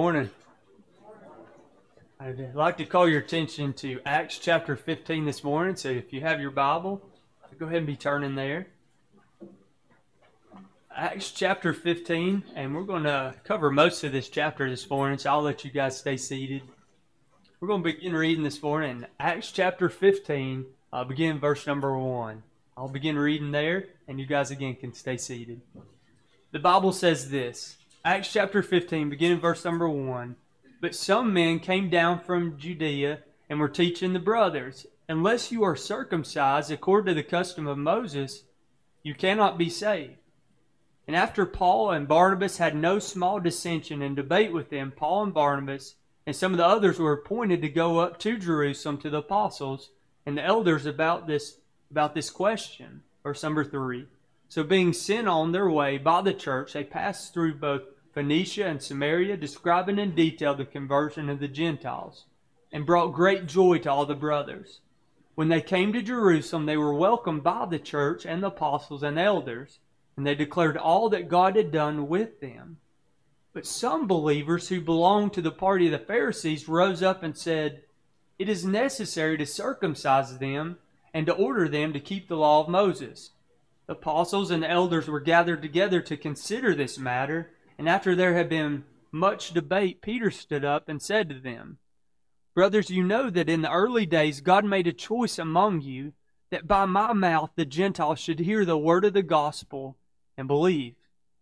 Morning. I'd like to call your attention to Acts chapter 15 this morning. So if you have your Bible, go ahead and be turning there. Acts chapter 15, and we're going to cover most of this chapter this morning, so I'll let you guys stay seated. We're going to begin reading this morning. Acts chapter 15, uh, begin verse number 1. I'll begin reading there, and you guys again can stay seated. The Bible says this Acts chapter 15, beginning verse number 1. But some men came down from Judea and were teaching the brothers, Unless you are circumcised according to the custom of Moses, you cannot be saved. And after Paul and Barnabas had no small dissension and debate with them, Paul and Barnabas and some of the others were appointed to go up to Jerusalem to the apostles and the elders about this about this question. Verse number three. So being sent on their way by the church, they passed through both Phoenicia and Samaria, describing in detail the conversion of the Gentiles, and brought great joy to all the brothers. When they came to Jerusalem, they were welcomed by the church and the apostles and elders and they declared all that God had done with them. But some believers who belonged to the party of the Pharisees rose up and said, It is necessary to circumcise them and to order them to keep the law of Moses. Apostles and elders were gathered together to consider this matter, and after there had been much debate, Peter stood up and said to them, Brothers, you know that in the early days God made a choice among you that by my mouth the Gentiles should hear the word of the gospel and believe.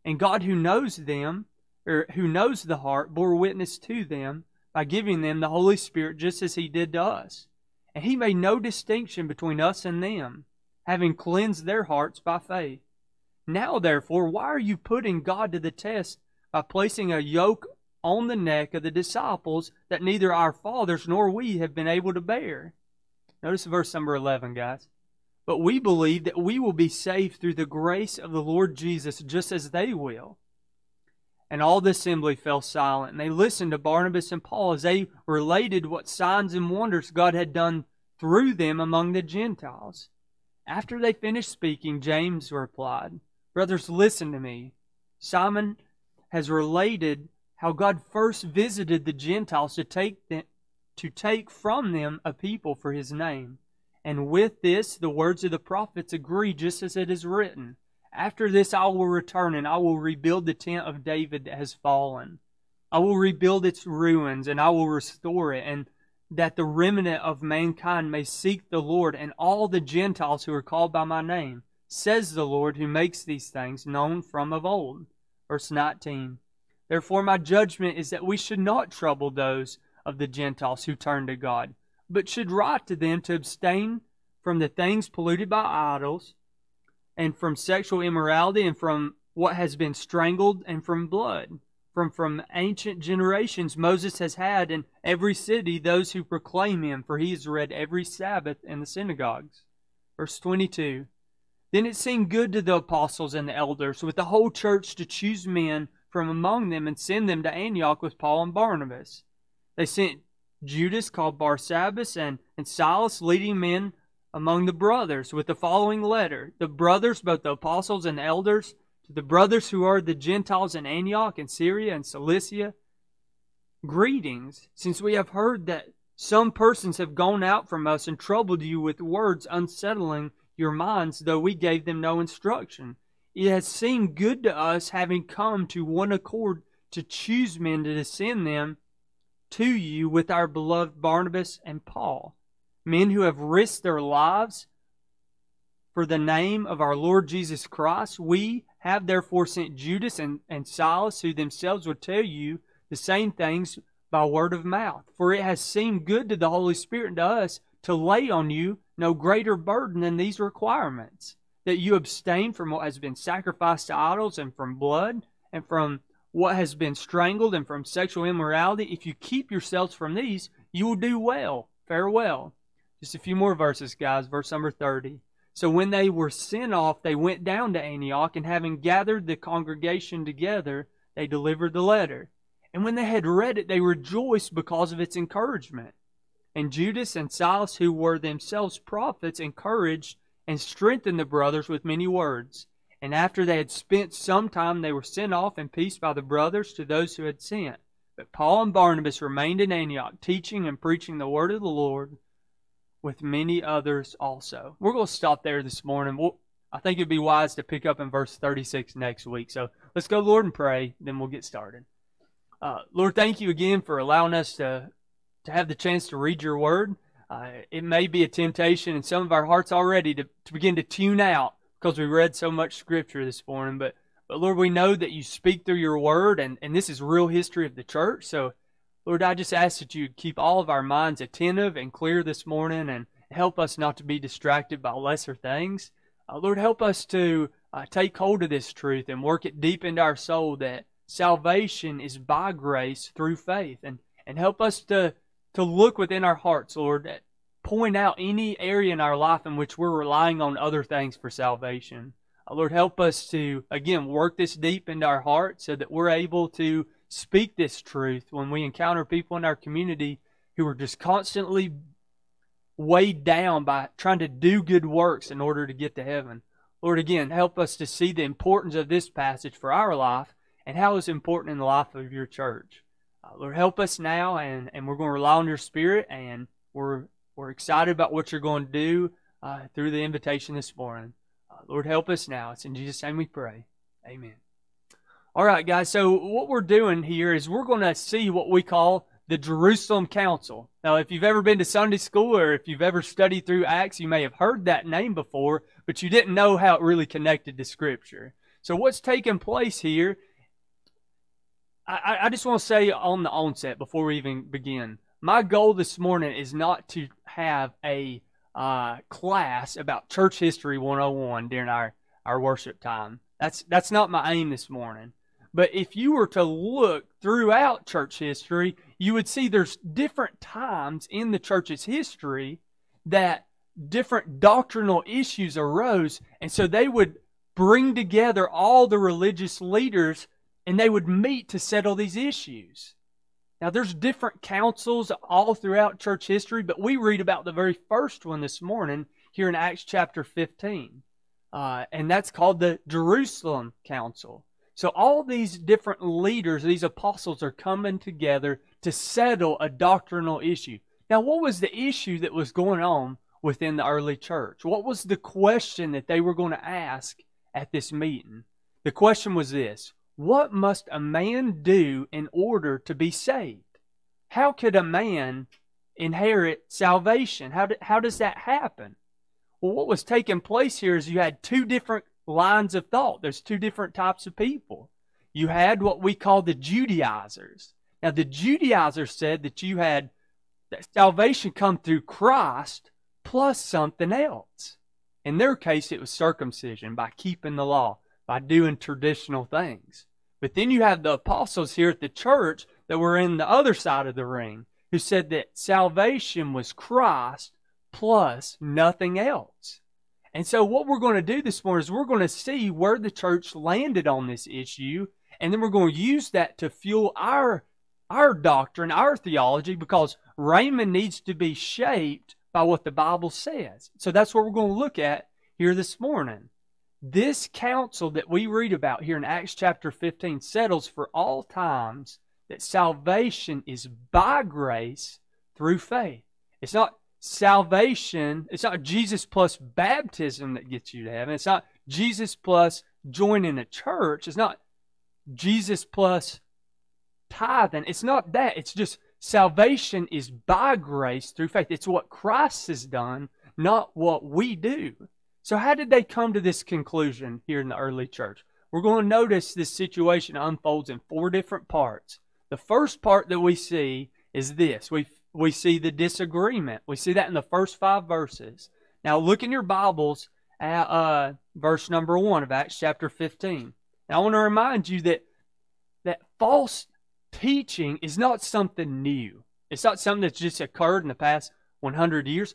And God, who knows them, or who knows the heart, bore witness to them by giving them the Holy Spirit just as He did to us. And He made no distinction between us and them, having cleansed their hearts by faith. Now, therefore, why are you putting God to the test by placing a yoke on the neck of the disciples that neither our fathers nor we have been able to bear? Notice verse number 11, guys. But we believe that we will be saved through the grace of the Lord Jesus just as they will. And all the assembly fell silent, and they listened to Barnabas and Paul as they related what signs and wonders God had done through them among the Gentiles. After they finished speaking, James replied, Brothers, listen to me. Simon has related how God first visited the Gentiles to take, them, to take from them a people for his name. And with this, the words of the prophets agree, just as it is written After this I will return, and I will rebuild the tent of David that has fallen. I will rebuild its ruins, and I will restore it, and that the remnant of mankind may seek the Lord, and all the Gentiles who are called by my name, says the Lord who makes these things known from of old. Verse 19. Therefore, my judgment is that we should not trouble those of the Gentiles who turn to God but should write to them to abstain from the things polluted by idols, and from sexual immorality, and from what has been strangled, and from blood. From, from ancient generations, Moses has had in every city those who proclaim him, for he is read every Sabbath in the synagogues. Verse 22 Then it seemed good to the apostles and the elders with the whole church to choose men from among them and send them to Antioch with Paul and Barnabas. They sent Judas called Barsabbas and, and Silas, leading men among the brothers, with the following letter The brothers, both the apostles and the elders, to the brothers who are the Gentiles in Antioch and Syria and Cilicia, greetings, since we have heard that some persons have gone out from us and troubled you with words unsettling your minds, though we gave them no instruction. It has seemed good to us, having come to one accord, to choose men to send them to you with our beloved Barnabas and Paul, men who have risked their lives for the name of our Lord Jesus Christ. We have therefore sent Judas and, and Silas, who themselves will tell you the same things by word of mouth. For it has seemed good to the Holy Spirit and to us to lay on you no greater burden than these requirements that you abstain from what has been sacrificed to idols and from blood and from what has been strangled and from sexual immorality. If you keep yourselves from these, you will do well. Farewell. Just a few more verses, guys. Verse number 30. So when they were sent off, they went down to Antioch, and having gathered the congregation together, they delivered the letter. And when they had read it, they rejoiced because of its encouragement. And Judas and Silas, who were themselves prophets, encouraged and strengthened the brothers with many words. And after they had spent some time, they were sent off in peace by the brothers to those who had sent. But Paul and Barnabas remained in Antioch, teaching and preaching the word of the Lord with many others also. We're going to stop there this morning. We'll, I think it'd be wise to pick up in verse 36 next week. So let's go, Lord, and pray, then we'll get started. Uh, Lord, thank you again for allowing us to, to have the chance to read your word. Uh, it may be a temptation in some of our hearts already to, to begin to tune out because we read so much scripture this morning, but but Lord, we know that you speak through your word, and, and this is real history of the church. So, Lord, I just ask that you keep all of our minds attentive and clear this morning and help us not to be distracted by lesser things. Uh, Lord, help us to uh, take hold of this truth and work it deep into our soul that salvation is by grace through faith. And, and help us to, to look within our hearts, Lord, point out any area in our life in which we're relying on other things for salvation. Uh, Lord, help us to, again, work this deep into our hearts so that we're able to speak this truth when we encounter people in our community who are just constantly weighed down by trying to do good works in order to get to heaven. Lord, again, help us to see the importance of this passage for our life and how it's important in the life of your church. Uh, Lord, help us now, and, and we're going to rely on your Spirit, and we're, we're excited about what you're going to do uh, through the invitation this morning. Lord, help us now. It's in Jesus' name we pray. Amen. All right, guys. So what we're doing here is we're going to see what we call the Jerusalem Council. Now, if you've ever been to Sunday school or if you've ever studied through Acts, you may have heard that name before, but you didn't know how it really connected to Scripture. So what's taking place here? I, I just want to say on the onset before we even begin, my goal this morning is not to have a uh, class about church history 101 during our, our worship time. That's, that's not my aim this morning. But if you were to look throughout church history, you would see there's different times in the church's history that different doctrinal issues arose. And so they would bring together all the religious leaders and they would meet to settle these issues. Now, there's different councils all throughout church history, but we read about the very first one this morning here in Acts chapter 15. Uh, and that's called the Jerusalem Council. So, all these different leaders, these apostles, are coming together to settle a doctrinal issue. Now, what was the issue that was going on within the early church? What was the question that they were going to ask at this meeting? The question was this what must a man do in order to be saved? How could a man inherit salvation? How, do, how does that happen? Well, what was taking place here is you had two different lines of thought. There's two different types of people. You had what we call the Judaizers. Now, the Judaizers said that you had that salvation come through Christ plus something else. In their case, it was circumcision by keeping the law, by doing traditional things. But then you have the apostles here at the church that were in the other side of the ring who said that salvation was Christ plus nothing else. And so, what we're going to do this morning is we're going to see where the church landed on this issue, and then we're going to use that to fuel our, our doctrine, our theology, because Raymond needs to be shaped by what the Bible says. So, that's what we're going to look at here this morning. This council that we read about here in Acts chapter 15 settles for all times that salvation is by grace through faith. It's not salvation, it's not Jesus plus baptism that gets you to heaven. It's not Jesus plus joining a church. It's not Jesus plus tithing. It's not that. It's just salvation is by grace through faith. It's what Christ has done, not what we do. So, how did they come to this conclusion here in the early church? We're going to notice this situation unfolds in four different parts. The first part that we see is this we, we see the disagreement. We see that in the first five verses. Now, look in your Bibles at uh, verse number one of Acts chapter 15. Now, I want to remind you that, that false teaching is not something new, it's not something that's just occurred in the past 100 years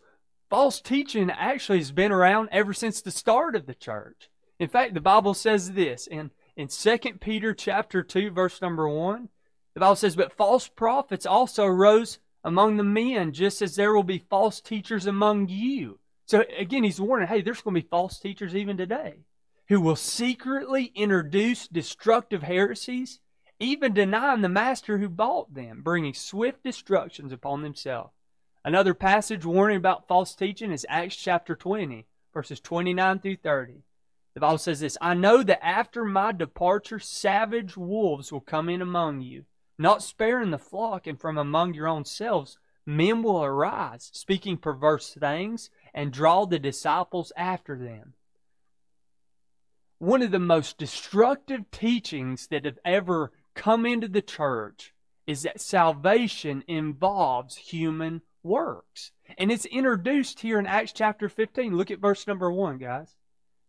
false teaching actually has been around ever since the start of the church. In fact, the Bible says this in, in 2 Peter chapter 2, verse number 1. The Bible says, But false prophets also rose among the men, just as there will be false teachers among you. So again, he's warning, hey, there's going to be false teachers even today who will secretly introduce destructive heresies, even denying the master who bought them, bringing swift destructions upon themselves. Another passage warning about false teaching is Acts chapter 20, verses 29 through 30. The Bible says this I know that after my departure, savage wolves will come in among you, not sparing the flock, and from among your own selves men will arise, speaking perverse things, and draw the disciples after them. One of the most destructive teachings that have ever come into the church is that salvation involves human works. And it's introduced here in Acts chapter 15. Look at verse number 1, guys.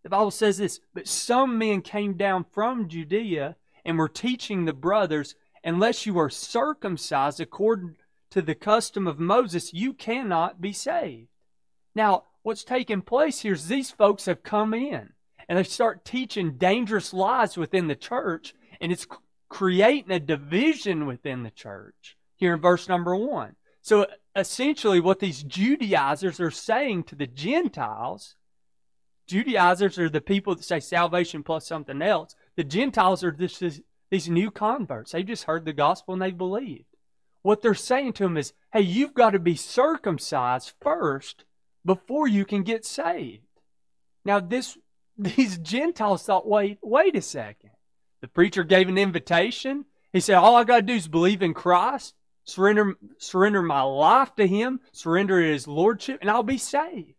The Bible says this But some men came down from Judea and were teaching the brothers, unless you are circumcised according to the custom of Moses, you cannot be saved. Now, what's taking place here is these folks have come in and they start teaching dangerous lies within the church, and it's creating a division within the church here in verse number one. So essentially, what these Judaizers are saying to the Gentiles, Judaizers are the people that say salvation plus something else. The Gentiles are this, these new converts. They just heard the gospel and they believed. What they're saying to them is, hey, you've got to be circumcised first before you can get saved. Now, this these Gentiles thought, wait, wait a second. The preacher gave an invitation. He said, All I got to do is believe in Christ, surrender, surrender my life to Him, surrender His Lordship, and I'll be saved.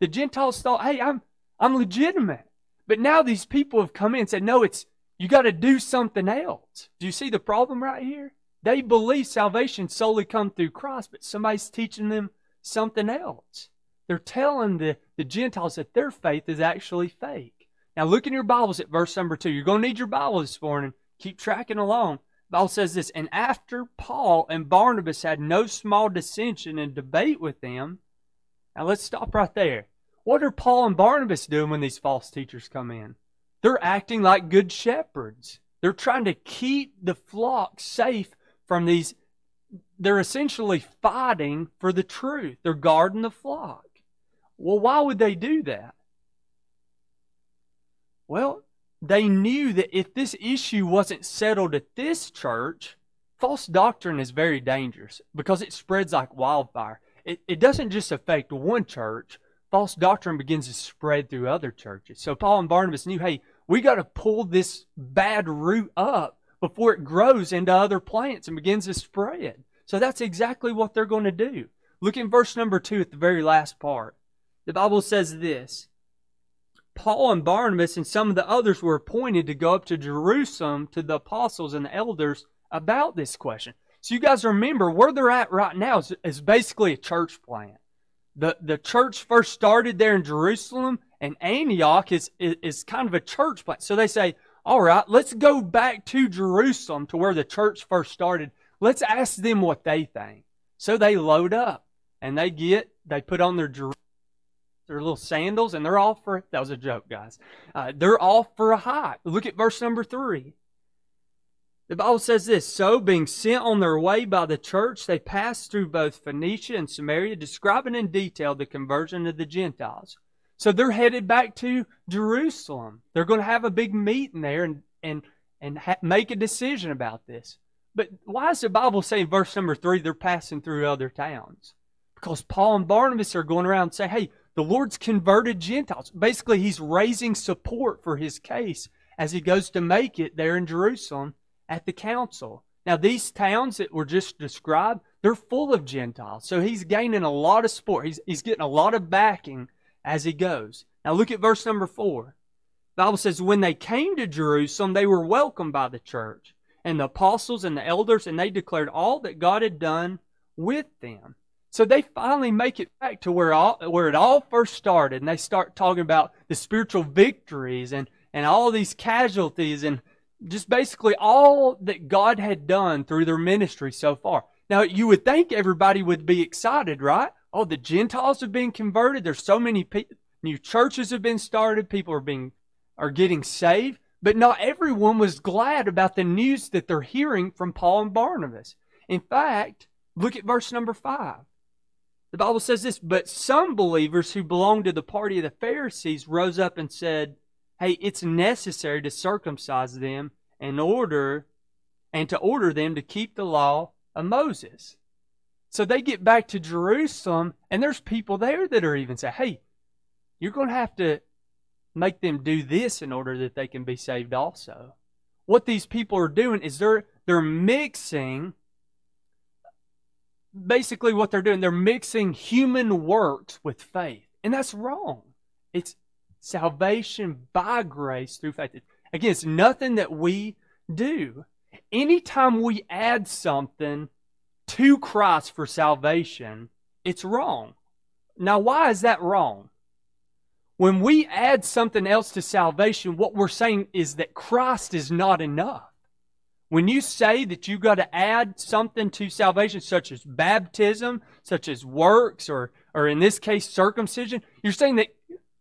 The Gentiles thought, Hey, I'm, I'm legitimate. But now these people have come in and said, No, it's you got to do something else. Do you see the problem right here? They believe salvation solely come through Christ, but somebody's teaching them something else. They're telling the, the Gentiles that their faith is actually fake. Now look in your Bibles at verse number two. You're going to need your Bible this morning. Keep tracking along. The Bible says this, and after Paul and Barnabas had no small dissension and debate with them. Now let's stop right there. What are Paul and Barnabas doing when these false teachers come in? They're acting like good shepherds. They're trying to keep the flock safe from these. They're essentially fighting for the truth. They're guarding the flock. Well, why would they do that? Well, they knew that if this issue wasn't settled at this church, false doctrine is very dangerous because it spreads like wildfire. It, it doesn't just affect one church, false doctrine begins to spread through other churches. So Paul and Barnabas knew, hey, we got to pull this bad root up before it grows into other plants and begins to spread. So that's exactly what they're going to do. Look in verse number two at the very last part. The Bible says this Paul and Barnabas and some of the others were appointed to go up to Jerusalem to the apostles and the elders about this question. So you guys remember where they're at right now is, is basically a church plant. The, the church first started there in Jerusalem, and Antioch is, is, is kind of a church plant. So they say, all right, let's go back to Jerusalem to where the church first started. Let's ask them what they think. So they load up and they get, they put on their their little sandals, and they're off for that was a joke, guys. Uh, they're off for a hike. Look at verse number three. The Bible says this So, being sent on their way by the church, they passed through both Phoenicia and Samaria, describing in detail the conversion of the Gentiles. So, they're headed back to Jerusalem. They're going to have a big meeting there and, and, and ha- make a decision about this. But why does the Bible say in verse number three they're passing through other towns? Because Paul and Barnabas are going around and say, hey, the Lord's converted Gentiles. Basically, he's raising support for his case as he goes to make it there in Jerusalem at the council. Now, these towns that were just described, they're full of Gentiles. So he's gaining a lot of support. He's, he's getting a lot of backing as he goes. Now, look at verse number four. The Bible says, When they came to Jerusalem, they were welcomed by the church and the apostles and the elders, and they declared all that God had done with them. So they finally make it back to where all, where it all first started, and they start talking about the spiritual victories and and all these casualties and just basically all that God had done through their ministry so far. Now you would think everybody would be excited, right? Oh, the Gentiles have been converted. There's so many people, new churches have been started. People are being are getting saved, but not everyone was glad about the news that they're hearing from Paul and Barnabas. In fact, look at verse number five. The Bible says this, but some believers who belonged to the party of the Pharisees rose up and said, Hey, it's necessary to circumcise them in order and to order them to keep the law of Moses. So they get back to Jerusalem, and there's people there that are even saying, hey, you're going to have to make them do this in order that they can be saved also. What these people are doing is they're they're mixing basically what they're doing, they're mixing human works with faith. And that's wrong. It's salvation by grace through faith. Again, it's nothing that we do. Anytime we add something to Christ for salvation, it's wrong. Now, why is that wrong? When we add something else to salvation, what we're saying is that Christ is not enough. When you say that you've got to add something to salvation, such as baptism, such as works, or, or in this case, circumcision, you're saying that,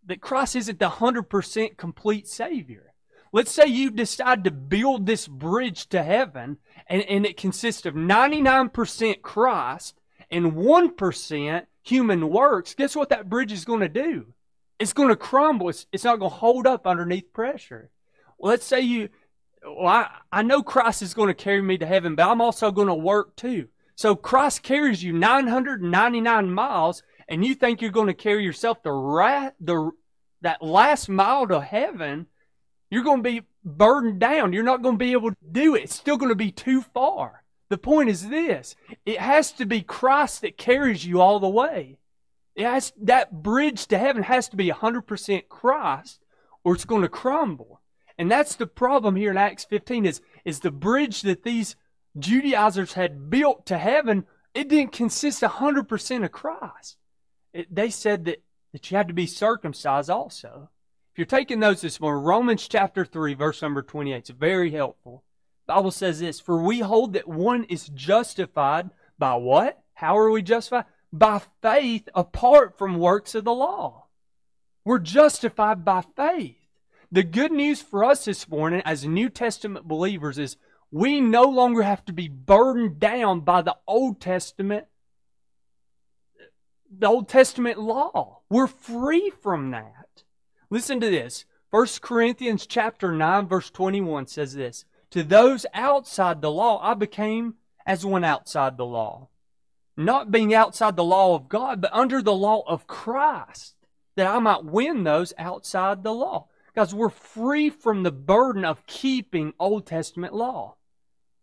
that Christ isn't the 100% complete Savior. Let's say you decide to build this bridge to heaven, and, and it consists of 99% Christ and 1% human works. Guess what that bridge is going to do? It's going to crumble. It's, it's not going to hold up underneath pressure. Let's say you, well, I, I know Christ is going to carry me to heaven, but I'm also going to work too. So Christ carries you 999 miles, and you think you're going to carry yourself the, ra- the that last mile to heaven, you're going to be burdened down. You're not going to be able to do it. It's still going to be too far. The point is this it has to be Christ that carries you all the way. It has, that bridge to heaven has to be 100% Christ, or it's going to crumble. And that's the problem here in Acts 15 is, is the bridge that these Judaizers had built to heaven, it didn't consist 100% of Christ. It, they said that, that you had to be circumcised also. You're taking notes this morning, Romans chapter 3, verse number 28, it's very helpful. The Bible says this, For we hold that one is justified by what? How are we justified? By faith apart from works of the law. We're justified by faith. The good news for us this morning as New Testament believers is we no longer have to be burdened down by the Old Testament the Old Testament law. We're free from that. Listen to this. 1 Corinthians chapter 9 verse 21 says this, "To those outside the law I became as one outside the law, not being outside the law of God, but under the law of Christ, that I might win those outside the law." Guys, we're free from the burden of keeping Old Testament law.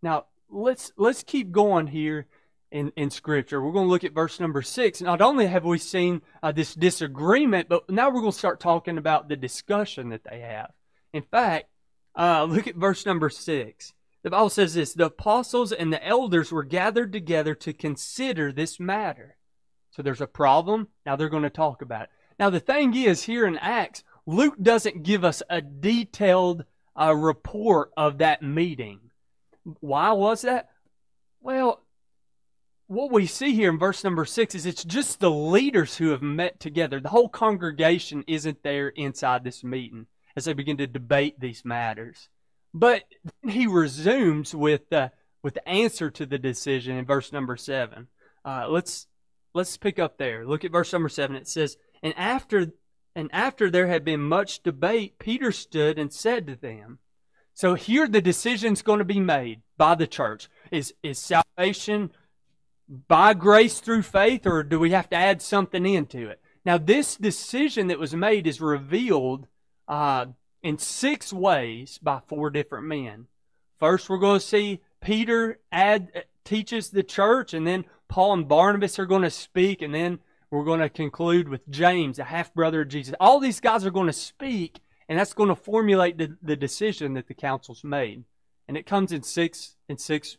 Now, let's let's keep going here in, in Scripture. We're going to look at verse number six. Not only have we seen uh, this disagreement, but now we're going to start talking about the discussion that they have. In fact, uh, look at verse number six. The Bible says this The apostles and the elders were gathered together to consider this matter. So there's a problem. Now they're going to talk about it. Now, the thing is, here in Acts, Luke doesn't give us a detailed uh, report of that meeting. Why was that? Well, what we see here in verse number six is it's just the leaders who have met together. The whole congregation isn't there inside this meeting as they begin to debate these matters. But he resumes with uh, with the answer to the decision in verse number seven. Uh, let's let's pick up there. Look at verse number seven. It says, "And after and after there had been much debate, Peter stood and said to them, So here the decision's going to be made by the church. Is, is salvation by grace through faith, or do we have to add something into it? Now, this decision that was made is revealed uh, in six ways by four different men. First, we're going to see Peter add, teaches the church, and then Paul and Barnabas are going to speak, and then we're going to conclude with James, the half brother of Jesus. All these guys are going to speak, and that's going to formulate the, the decision that the council's made. And it comes in six in six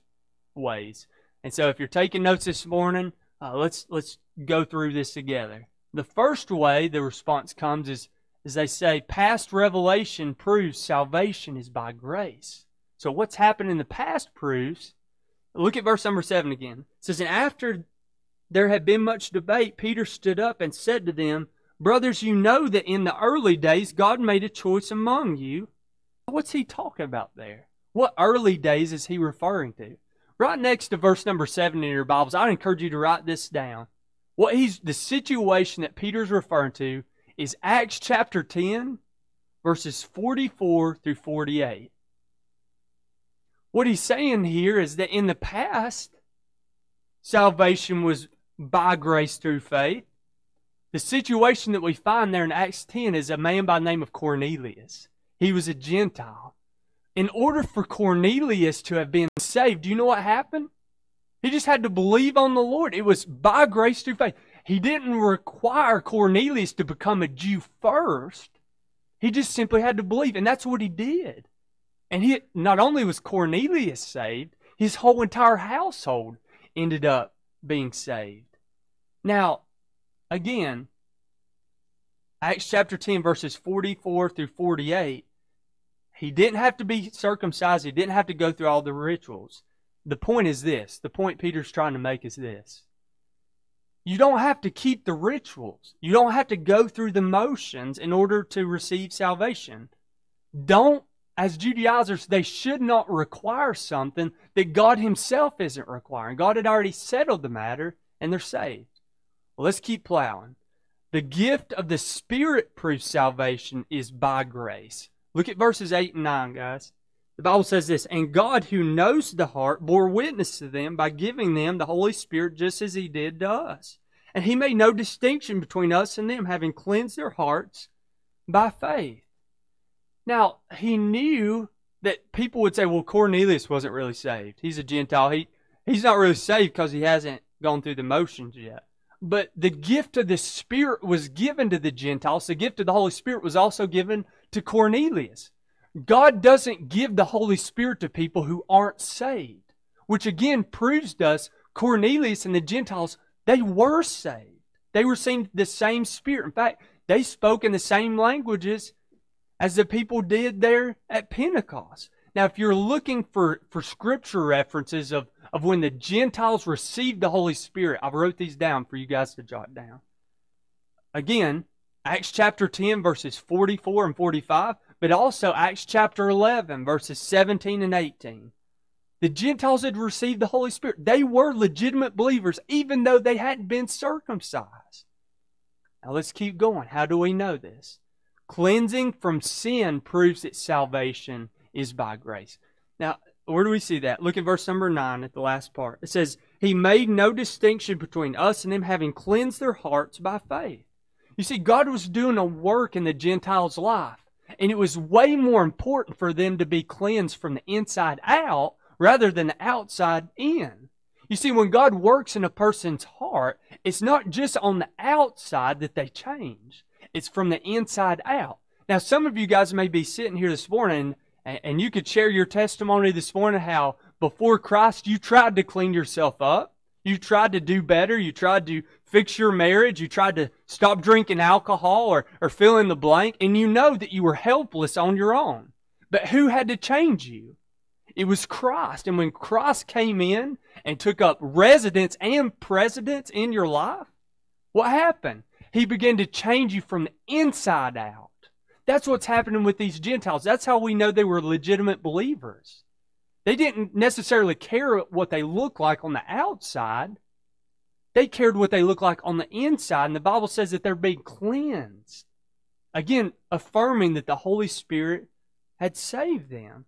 ways. And so, if you're taking notes this morning, uh, let's let's go through this together. The first way the response comes is, as they say, past revelation proves salvation is by grace. So, what's happened in the past proves. Look at verse number seven again. It says, and after there had been much debate, Peter stood up and said to them, Brothers, you know that in the early days God made a choice among you. What's he talking about there? What early days is he referring to? Right next to verse number seven in your Bibles, I'd encourage you to write this down. What he's the situation that Peter's referring to is Acts chapter 10, verses 44 through 48. what he's saying here is that in the past, salvation was by grace through faith. The situation that we find there in Acts 10 is a man by the name of Cornelius. He was a Gentile. In order for Cornelius to have been saved, do you know what happened? He just had to believe on the Lord. It was by grace through faith. He didn't require Cornelius to become a Jew first. He just simply had to believe, and that's what he did. And he not only was Cornelius saved, his whole entire household ended up being saved. Now, again, Acts chapter 10, verses 44 through 48, he didn't have to be circumcised, he didn't have to go through all the rituals. The point is this the point Peter's trying to make is this. You don't have to keep the rituals. You don't have to go through the motions in order to receive salvation. Don't as Judaizers, they should not require something that God Himself isn't requiring. God had already settled the matter, and they're saved. Well, let's keep plowing. The gift of the Spirit proves salvation is by grace. Look at verses 8 and 9, guys. The Bible says this And God, who knows the heart, bore witness to them by giving them the Holy Spirit just as He did to us. And He made no distinction between us and them, having cleansed their hearts by faith. Now, he knew that people would say, well, Cornelius wasn't really saved. He's a Gentile. He, he's not really saved because he hasn't gone through the motions yet. But the gift of the Spirit was given to the Gentiles. The gift of the Holy Spirit was also given to Cornelius. God doesn't give the Holy Spirit to people who aren't saved, which again proves to us Cornelius and the Gentiles, they were saved. They were received the same Spirit. In fact, they spoke in the same languages as the people did there at Pentecost. Now, if you're looking for, for scripture references of, of when the Gentiles received the Holy Spirit, I wrote these down for you guys to jot down. Again, Acts chapter 10, verses 44 and 45, but also Acts chapter 11, verses 17 and 18. The Gentiles had received the Holy Spirit. They were legitimate believers, even though they hadn't been circumcised. Now let's keep going. How do we know this? Cleansing from sin proves that salvation is by grace. Now, where do we see that? Look at verse number 9 at the last part. It says, He made no distinction between us and them, having cleansed their hearts by faith. You see, God was doing a work in the Gentiles' life, and it was way more important for them to be cleansed from the inside out rather than the outside in. You see, when God works in a person's heart, it's not just on the outside that they change. It's from the inside out. Now, some of you guys may be sitting here this morning and you could share your testimony this morning how before Christ you tried to clean yourself up. You tried to do better. You tried to fix your marriage. You tried to stop drinking alcohol or, or fill in the blank. And you know that you were helpless on your own. But who had to change you? It was Christ. And when Christ came in and took up residence and precedence in your life, what happened? He began to change you from the inside out. That's what's happening with these Gentiles. That's how we know they were legitimate believers. They didn't necessarily care what they looked like on the outside. They cared what they looked like on the inside. And the Bible says that they're being cleansed. Again, affirming that the Holy Spirit had saved them.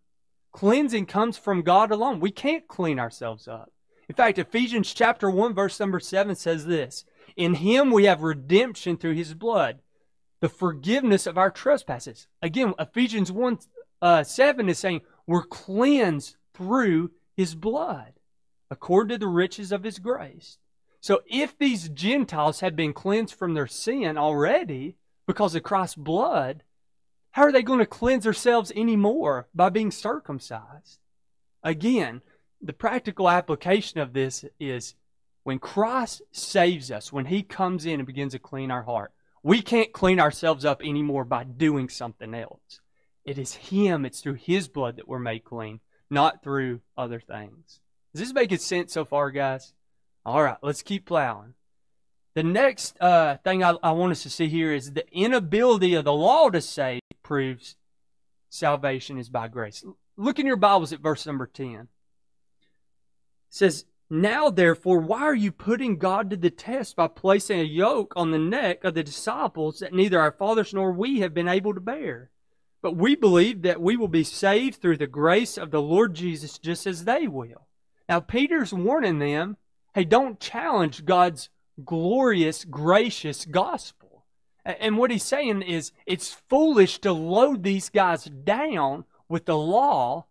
Cleansing comes from God alone. We can't clean ourselves up. In fact, Ephesians chapter 1 verse number 7 says this, in him we have redemption through his blood, the forgiveness of our trespasses. Again, Ephesians 1 uh, 7 is saying we're cleansed through his blood, according to the riches of his grace. So if these Gentiles had been cleansed from their sin already because of Christ's blood, how are they going to cleanse themselves anymore by being circumcised? Again, the practical application of this is when Christ saves us, when He comes in and begins to clean our heart, we can't clean ourselves up anymore by doing something else. It is Him, it's through His blood that we're made clean, not through other things. Does this make sense so far, guys? All right, let's keep plowing. The next uh, thing I, I want us to see here is the inability of the law to save proves salvation is by grace. Look in your Bibles at verse number 10. It says, now, therefore, why are you putting God to the test by placing a yoke on the neck of the disciples that neither our fathers nor we have been able to bear? but we believe that we will be saved through the grace of the Lord Jesus just as they will. Now, Peter's warning them hey, don't challenge God's glorious, gracious gospel. And what he's saying is it's foolish to load these guys down with the law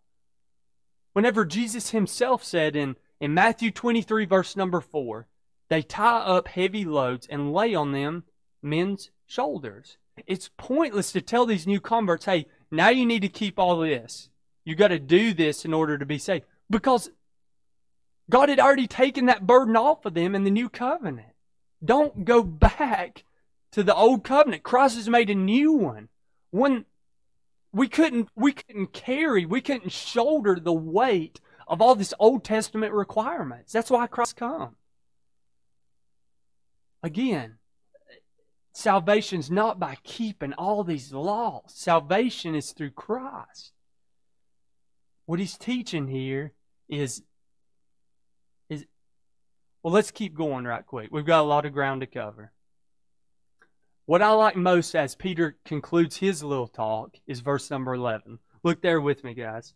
whenever Jesus himself said in, in Matthew 23, verse number 4, they tie up heavy loads and lay on them men's shoulders. It's pointless to tell these new converts, hey, now you need to keep all this. You got to do this in order to be saved. Because God had already taken that burden off of them in the new covenant. Don't go back to the old covenant. Christ has made a new one. One we couldn't we couldn't carry, we couldn't shoulder the weight of all these Old Testament requirements. That's why Christ come. Again, salvation's not by keeping all these laws. Salvation is through Christ. What he's teaching here is is well, let's keep going right quick. We've got a lot of ground to cover. What I like most as Peter concludes his little talk is verse number 11. Look there with me, guys.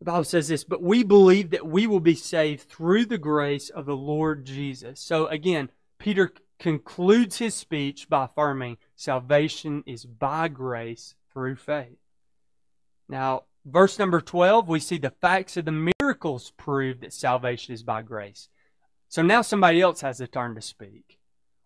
The Bible says this, but we believe that we will be saved through the grace of the Lord Jesus. So again, Peter concludes his speech by affirming salvation is by grace through faith. Now, verse number 12, we see the facts of the miracles prove that salvation is by grace. So now somebody else has a turn to speak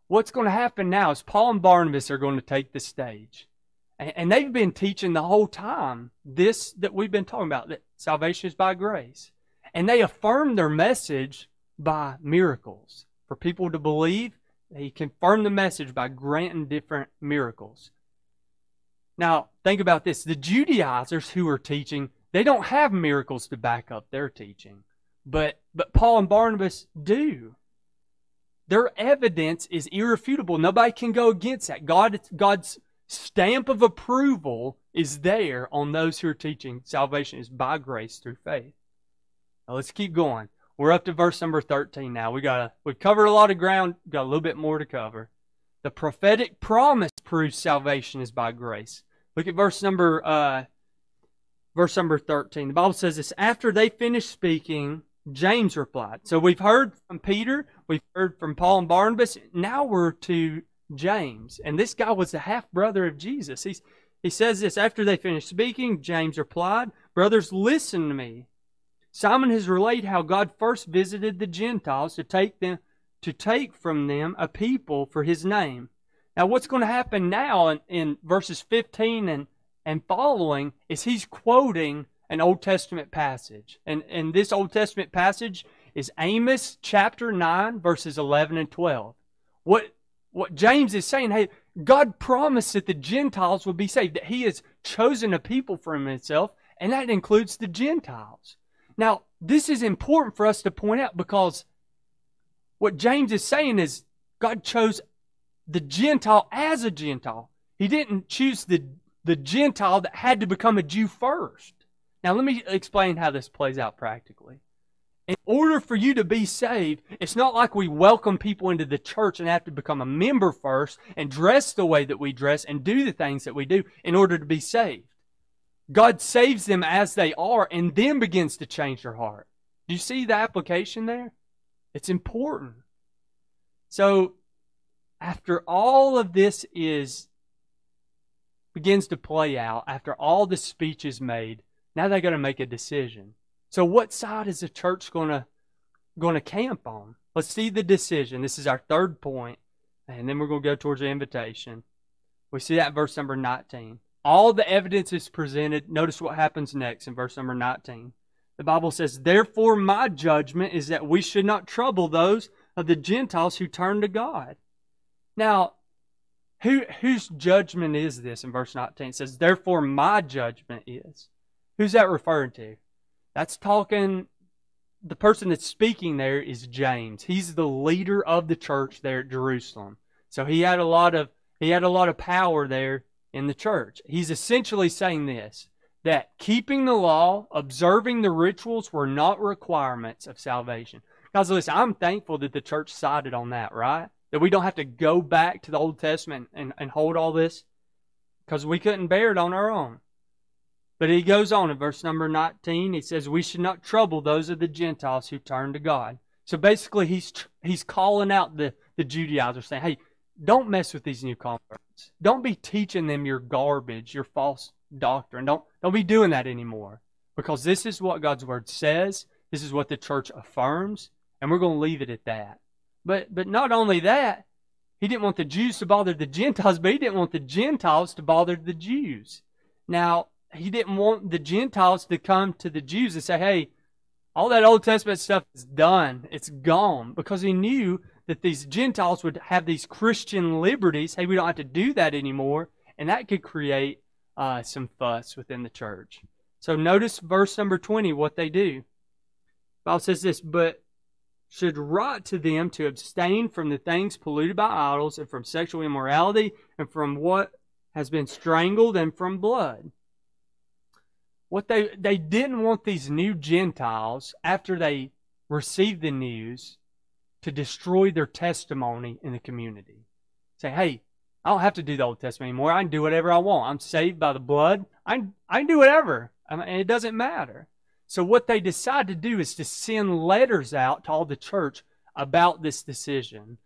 what's going to happen now is Paul and Barnabas are going to take the stage. And they've been teaching the whole time this that we've been talking about that salvation is by grace. And they affirm their message by miracles. For people to believe, they confirm the message by granting different miracles. Now, think about this. The Judaizers who are teaching, they don't have miracles to back up their teaching. But but Paul and Barnabas do. Their evidence is irrefutable. Nobody can go against that. God, God's stamp of approval is there on those who are teaching salvation is by grace through faith. Now let's keep going. We're up to verse number 13 now. We got we've covered a lot of ground, got a little bit more to cover. The prophetic promise proves salvation is by grace. Look at verse number uh, verse number 13. The Bible says this after they finished speaking, James replied. So we've heard from Peter, we've heard from Paul and Barnabas. Now we're to James. And this guy was the half brother of Jesus. He's, he says this after they finished speaking. James replied, Brothers, listen to me. Simon has relayed how God first visited the Gentiles to take them to take from them a people for his name. Now what's going to happen now in, in verses 15 and, and following is he's quoting an Old Testament passage. And, and this Old Testament passage is Amos chapter 9, verses 11 and 12. What, what James is saying, hey, God promised that the Gentiles would be saved, that He has chosen a people for Himself, and that includes the Gentiles. Now, this is important for us to point out because what James is saying is God chose the Gentile as a Gentile. He didn't choose the, the Gentile that had to become a Jew first. Now, let me explain how this plays out practically. In order for you to be saved, it's not like we welcome people into the church and have to become a member first and dress the way that we dress and do the things that we do in order to be saved. God saves them as they are and then begins to change their heart. Do you see the application there? It's important. So, after all of this is begins to play out, after all the speech is made, now they got to make a decision. So what side is the church going to going to camp on? Let's see the decision. This is our third point, and then we're going to go towards the invitation. We see that verse number 19. All the evidence is presented. Notice what happens next in verse number 19. The Bible says, Therefore, my judgment is that we should not trouble those of the Gentiles who turn to God. Now, who, whose judgment is this in verse 19? It says, Therefore, my judgment is. Who's that referring to? That's talking, the person that's speaking there is James. He's the leader of the church there at Jerusalem. So he had a lot of, he had a lot of power there in the church. He's essentially saying this, that keeping the law, observing the rituals were not requirements of salvation. Guys, listen, I'm thankful that the church sided on that, right? That we don't have to go back to the Old Testament and, and hold all this. because we couldn't bear it on our own. But he goes on in verse number 19. He says, We should not trouble those of the Gentiles who turn to God. So basically, he's, he's calling out the, the Judaizers, saying, Hey, don't mess with these new converts. Don't be teaching them your garbage, your false doctrine. Don't, don't be doing that anymore. Because this is what God's Word says. This is what the church affirms. And we're going to leave it at that. But, but not only that, he didn't want the Jews to bother the Gentiles, but he didn't want the Gentiles to bother the Jews. Now, he didn't want the Gentiles to come to the Jews and say, hey, all that Old Testament stuff is done. It's gone. Because he knew that these Gentiles would have these Christian liberties. Hey, we don't have to do that anymore. And that could create uh, some fuss within the church. So notice verse number 20, what they do. The Bible says this, but should write to them to abstain from the things polluted by idols and from sexual immorality and from what has been strangled and from blood. What they they didn't want these new Gentiles after they received the news to destroy their testimony in the community. Say, hey, I don't have to do the Old Testament anymore. I can do whatever I want. I'm saved by the blood. I I can do whatever. Mean, it doesn't matter. So what they decide to do is to send letters out to all the church about this decision.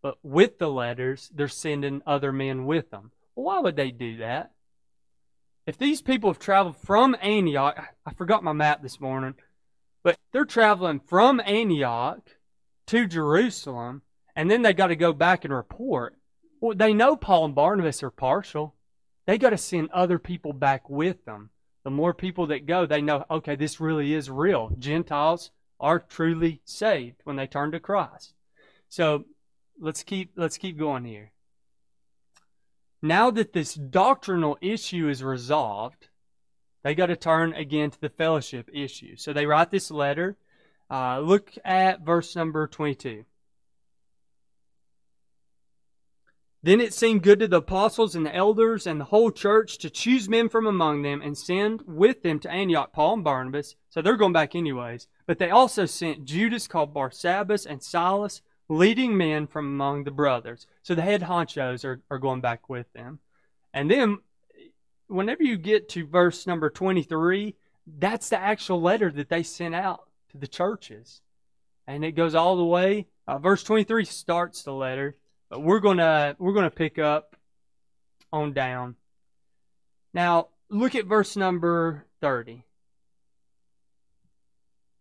But with the letters, they're sending other men with them. Why would they do that? If these people have traveled from Antioch, I forgot my map this morning, but they're traveling from Antioch to Jerusalem, and then they got to go back and report. Well, they know Paul and Barnabas are partial. They got to send other people back with them the more people that go, they know, okay, this really is real. Gentiles are truly saved when they turn to Christ. So let's keep let's keep going here. Now that this doctrinal issue is resolved, they got to turn again to the fellowship issue. So they write this letter. Uh, look at verse number 22. Then it seemed good to the apostles and the elders and the whole church to choose men from among them and send with them to Antioch Paul and Barnabas. So they're going back anyways. But they also sent Judas called Barsabbas and Silas, leading men from among the brothers. So the head honchos are, are going back with them. And then whenever you get to verse number 23, that's the actual letter that they sent out to the churches. And it goes all the way. Uh, verse 23 starts the letter. But we're gonna we're gonna pick up on down. Now look at verse number thirty.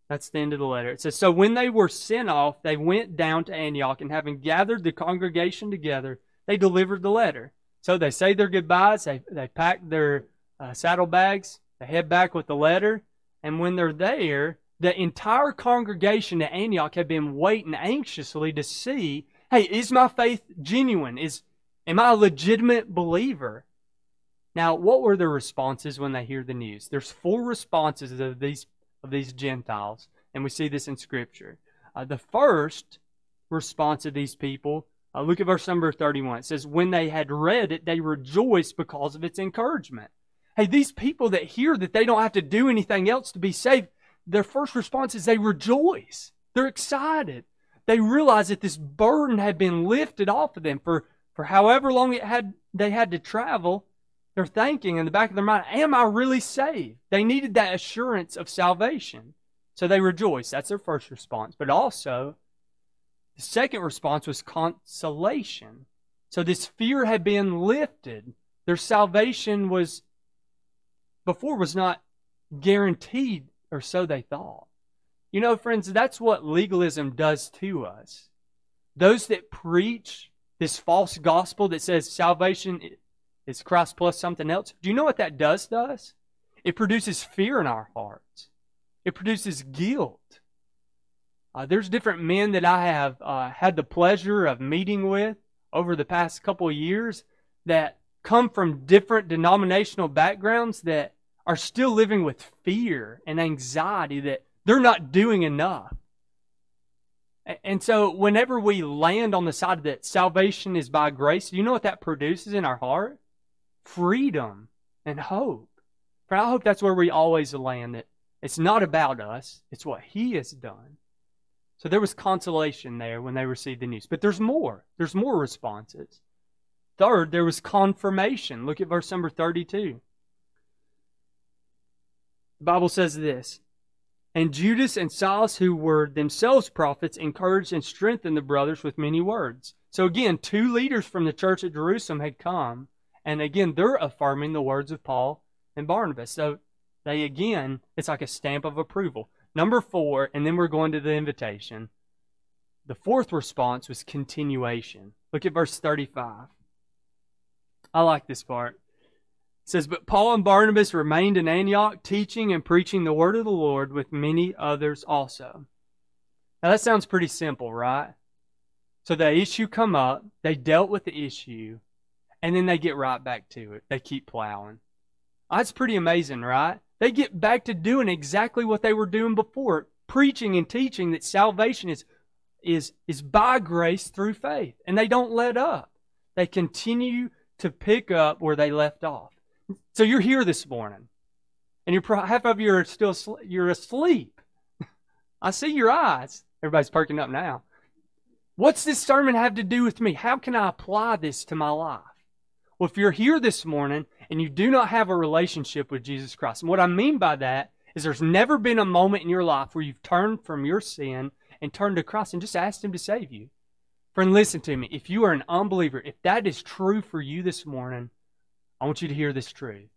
That's the end of the letter. It says, So when they were sent off, they went down to Antioch, and having gathered the congregation together, they delivered the letter. So they say their goodbyes, they, they pack their uh, saddlebags, they head back with the letter, and when they're there, the entire congregation at Antioch had been waiting anxiously to see hey, is my faith genuine? Is am I a legitimate believer? Now, what were their responses when they hear the news? There's four responses of these of these Gentiles, and we see this in Scripture. Uh, the first response of these people, uh, look at verse number 31. It says, When they had read it, they rejoiced because of its encouragement. Hey, these people that hear that they don't have to do anything else to be saved, their first response is they rejoice. They're excited they realize that this burden had been lifted off of them for, for however long it had they had to travel. They're thinking in the back of their mind, Am I really saved? They needed that assurance of salvation. So they rejoiced. That's their first response. But also, the second response was consolation. So this fear had been lifted. Their salvation was before was not guaranteed, or so they thought. You know, friends, that's what legalism does to us. Those that preach this false gospel that says salvation is Christ plus something else, do you know what that does to us? It produces fear in our hearts, it produces guilt. Uh, there's different men that I have uh, had the pleasure of meeting with over the past couple of years that come from different denominational backgrounds that are still living with fear and anxiety that they're not doing enough. And so, whenever we land on the side that salvation is by grace, do you know what that produces in our heart? Freedom and hope. For I hope that's where we always land. That it's not about us; it's what He has done. So there was consolation there when they received the news. But there's more. There's more responses. Third, there was confirmation. Look at verse number 32. The Bible says this And Judas and Silas, who were themselves prophets, encouraged and strengthened the brothers with many words. So again, two leaders from the church at Jerusalem had come, and again, they're affirming the words of Paul and Barnabas. So they again, it's like a stamp of approval. Number four, and then we're going to the invitation. The fourth response was continuation. Look at verse 35. I like this part. It says, But Paul and Barnabas remained in Antioch, teaching and preaching the word of the Lord with many others also. Now that sounds pretty simple, right? So the issue come up, they dealt with the issue, and then they get right back to it. They keep plowing. That's pretty amazing, right? They get back to doing exactly what they were doing before, preaching and teaching that salvation is is is by grace through faith, and they don't let up. They continue to pick up where they left off. So you're here this morning, and you're half of you are still you're asleep. I see your eyes. Everybody's perking up now. What's this sermon have to do with me? How can I apply this to my life? Well, if you're here this morning and you do not have a relationship with Jesus Christ, and what I mean by that is there's never been a moment in your life where you've turned from your sin and turned to Christ and just asked Him to save you. Friend, listen to me. If you are an unbeliever, if that is true for you this morning, I want you to hear this truth.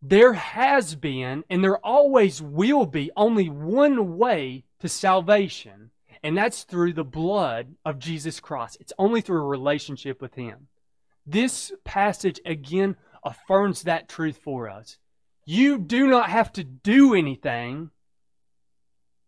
There has been, and there always will be, only one way to salvation, and that's through the blood of Jesus Christ. It's only through a relationship with Him. This passage again affirms that truth for us. You do not have to do anything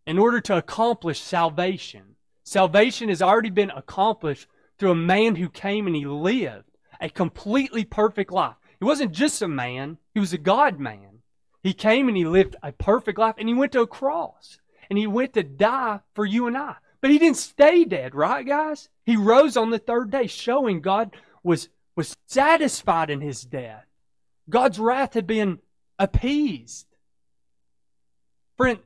in order to accomplish salvation. Salvation has already been accomplished through a man who came and he lived a completely perfect life. He wasn't just a man, he was a God man. He came and he lived a perfect life and he went to a cross and he went to die for you and I. But he didn't stay dead, right, guys? He rose on the third day, showing God was, was satisfied in his death. God's wrath had been appeased. Friend,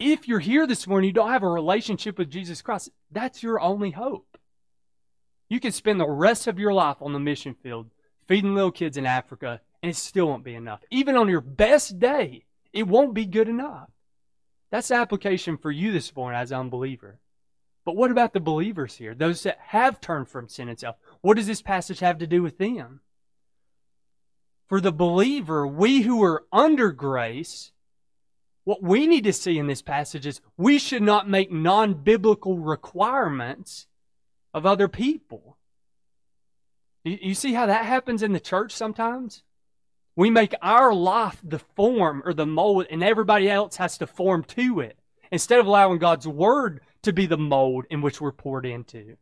if you're here this morning, you don't have a relationship with Jesus Christ, that's your only hope. You can spend the rest of your life on the mission field feeding little kids in Africa, and it still won't be enough. Even on your best day, it won't be good enough. That's the application for you this morning as an unbeliever. But what about the believers here? Those that have turned from sin itself. What does this passage have to do with them? For the believer, we who are under grace what we need to see in this passage is we should not make non biblical requirements of other people. You see how that happens in the church sometimes? We make our life the form or the mold, and everybody else has to form to it instead of allowing God's Word to be the mold in which we're poured into.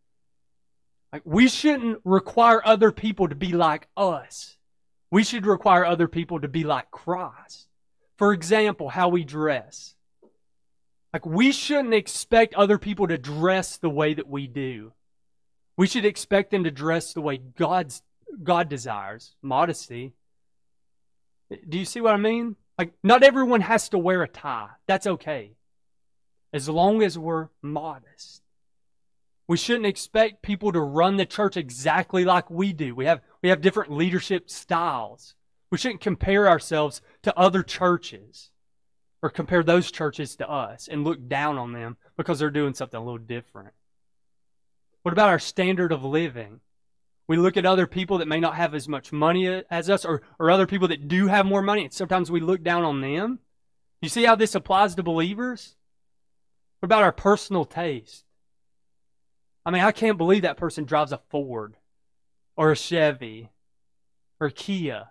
Like, we shouldn't require other people to be like us. We should require other people to be like Christ. For example, how we dress. Like, we shouldn't expect other people to dress the way that we do. We should expect them to dress the way God's, God desires modesty. Do you see what I mean? Like, not everyone has to wear a tie. That's okay. As long as we're modest. We shouldn't expect people to run the church exactly like we do. We have, we have different leadership styles. We shouldn't compare ourselves to other churches or compare those churches to us and look down on them because they're doing something a little different. What about our standard of living? We look at other people that may not have as much money as us or, or other people that do have more money, and sometimes we look down on them. You see how this applies to believers? What about our personal taste? I mean, I can't believe that person drives a Ford or a Chevy or a Kia.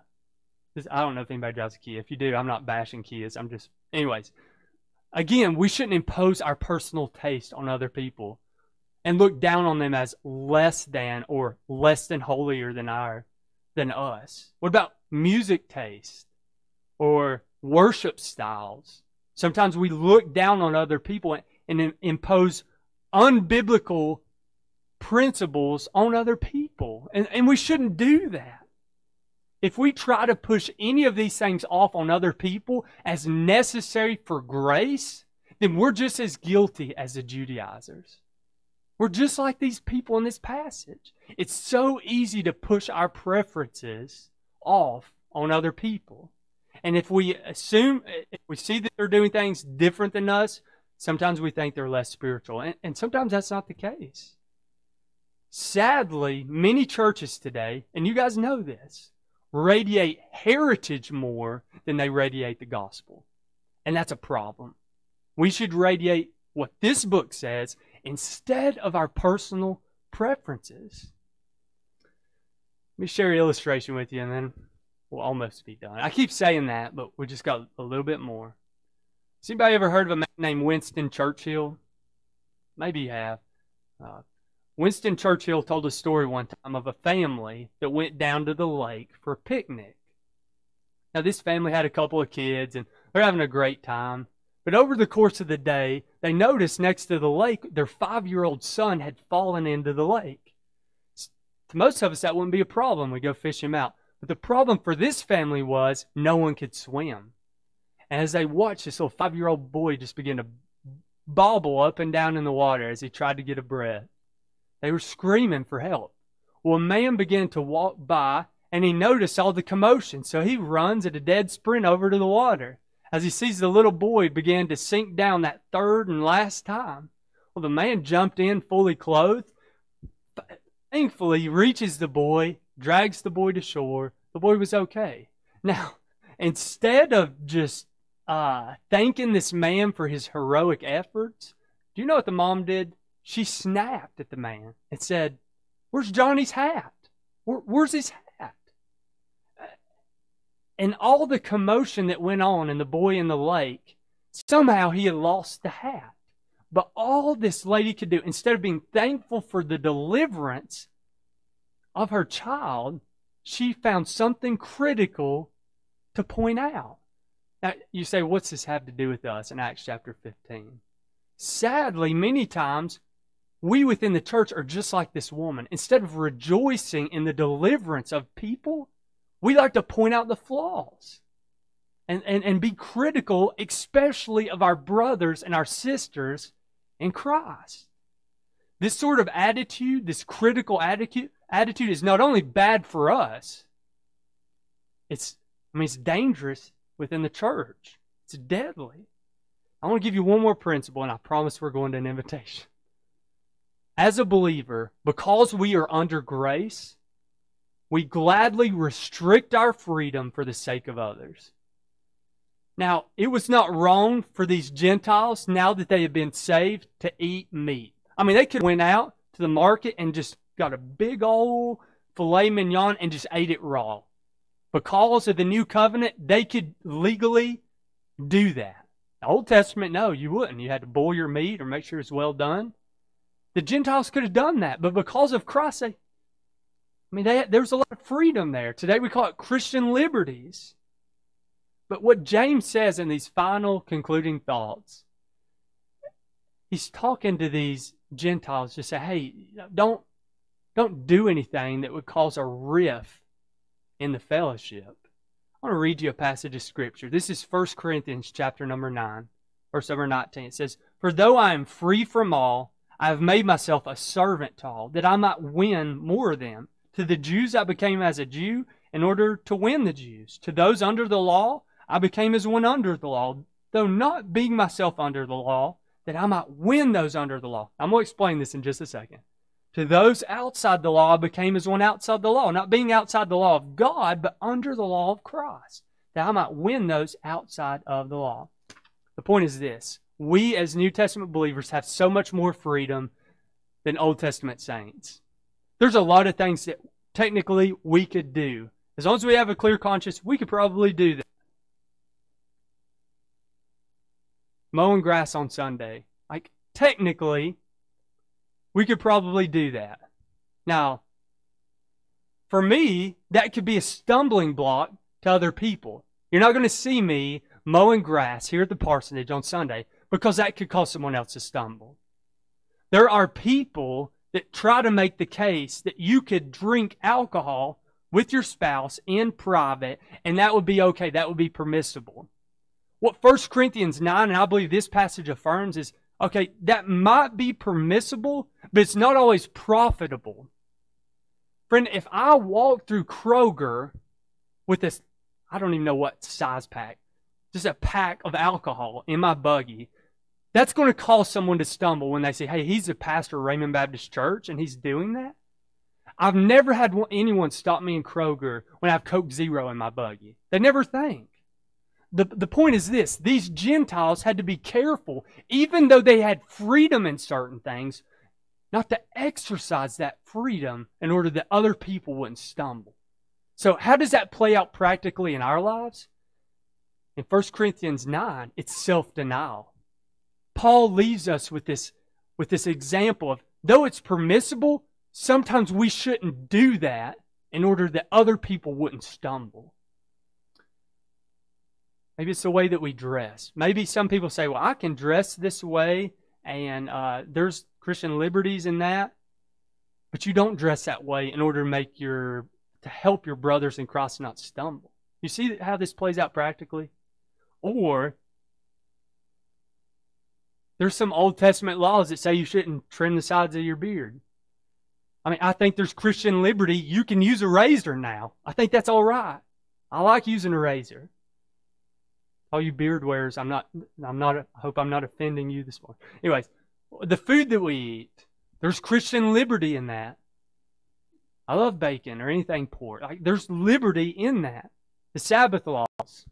I don't know if anybody drives a Kia. If you do, I'm not bashing Kias. I'm just, anyways. Again, we shouldn't impose our personal taste on other people and look down on them as less than or less than holier than our than us. What about music taste or worship styles? Sometimes we look down on other people and, and impose unbiblical principles on other people. And, and we shouldn't do that. If we try to push any of these things off on other people as necessary for grace, then we're just as guilty as the Judaizers. We're just like these people in this passage. It's so easy to push our preferences off on other people. And if we assume, if we see that they're doing things different than us, sometimes we think they're less spiritual. And, and sometimes that's not the case. Sadly, many churches today, and you guys know this, radiate heritage more than they radiate the gospel. And that's a problem. We should radiate what this book says instead of our personal preferences. Let me share an illustration with you and then we'll almost be done. I keep saying that, but we just got a little bit more. Has anybody ever heard of a man named Winston Churchill? Maybe you have. Uh, Winston Churchill told a story one time of a family that went down to the lake for a picnic. Now, this family had a couple of kids and they're having a great time. But over the course of the day, they noticed next to the lake, their five year old son had fallen into the lake. To most of us, that wouldn't be a problem—we'd go fish him out. But the problem for this family was no one could swim. And as they watched this little five year old boy just begin to bobble up and down in the water as he tried to get a breath, they were screaming for help. Well, a man began to walk by and he noticed all the commotion. So he runs at a dead sprint over to the water as he sees the little boy begin to sink down that third and last time. Well, the man jumped in fully clothed. Thankfully, he reaches the boy, drags the boy to shore. The boy was okay. Now, instead of just uh, thanking this man for his heroic efforts, do you know what the mom did? She snapped at the man and said, Where's Johnny's hat? Where, where's his hat? And all the commotion that went on in the boy in the lake, somehow he had lost the hat. But all this lady could do, instead of being thankful for the deliverance of her child, she found something critical to point out. Now, you say, what's this have to do with us in Acts chapter 15? Sadly, many times, we within the church are just like this woman. Instead of rejoicing in the deliverance of people, we like to point out the flaws and, and, and be critical, especially of our brothers and our sisters in Christ. This sort of attitude, this critical attitude, attitude is not only bad for us, it's, I mean, it's dangerous within the church. It's deadly. I want to give you one more principle, and I promise we're going to an invitation. As a believer, because we are under grace, we gladly restrict our freedom for the sake of others. Now, it was not wrong for these Gentiles, now that they had been saved, to eat meat. I mean, they could have went out to the market and just got a big old filet mignon and just ate it raw. Because of the new covenant, they could legally do that. The Old Testament, no, you wouldn't. You had to boil your meat or make sure it's well done. The Gentiles could have done that, but because of Christ, they, I mean, they, there's a lot of freedom there. Today we call it Christian liberties. But what James says in these final concluding thoughts, he's talking to these Gentiles to say, hey, don't, don't do anything that would cause a rift in the fellowship. I want to read you a passage of Scripture. This is 1 Corinthians chapter number 9, verse number 19. It says, For though I am free from all, I have made myself a servant to all, that I might win more of them. To the Jews I became as a Jew in order to win the Jews. To those under the law I became as one under the law, though not being myself under the law, that I might win those under the law. I'm going to explain this in just a second. To those outside the law I became as one outside the law, not being outside the law of God, but under the law of Christ, that I might win those outside of the law. The point is this we as New Testament believers have so much more freedom than Old Testament saints. There's a lot of things that technically we could do. As long as we have a clear conscience, we could probably do that. Mowing grass on Sunday. Like, technically, we could probably do that. Now, for me, that could be a stumbling block to other people. You're not going to see me mowing grass here at the parsonage on Sunday because that could cause someone else to stumble. There are people that try to make the case that you could drink alcohol with your spouse in private and that would be okay, that would be permissible. What 1 Corinthians 9, and I believe this passage affirms, is okay, that might be permissible, but it's not always profitable. Friend, if I walk through Kroger with this, I don't even know what size pack, just a pack of alcohol in my buggy, that's going to cause someone to stumble when they say, hey, he's a pastor of Raymond Baptist Church and he's doing that. I've never had anyone stop me in Kroger when I have Coke Zero in my buggy. They never think. The, the point is this these Gentiles had to be careful, even though they had freedom in certain things, not to exercise that freedom in order that other people wouldn't stumble. So, how does that play out practically in our lives? In 1 Corinthians 9, it's self denial. Paul leaves us with this, with this example of though it's permissible, sometimes we shouldn't do that in order that other people wouldn't stumble. Maybe it's the way that we dress. Maybe some people say, well, I can dress this way, and uh, there's Christian liberties in that. But you don't dress that way in order to make your to help your brothers in Christ not stumble. You see how this plays out practically? Or there's some Old Testament laws that say you shouldn't trim the sides of your beard. I mean, I think there's Christian liberty. You can use a razor now. I think that's all right. I like using a razor all you beard wearers, I'm not, I'm not, I hope I'm not offending you this morning. Anyways, the food that we eat, there's Christian liberty in that. I love bacon or anything pork. Like, there's liberty in that. The Sabbath laws.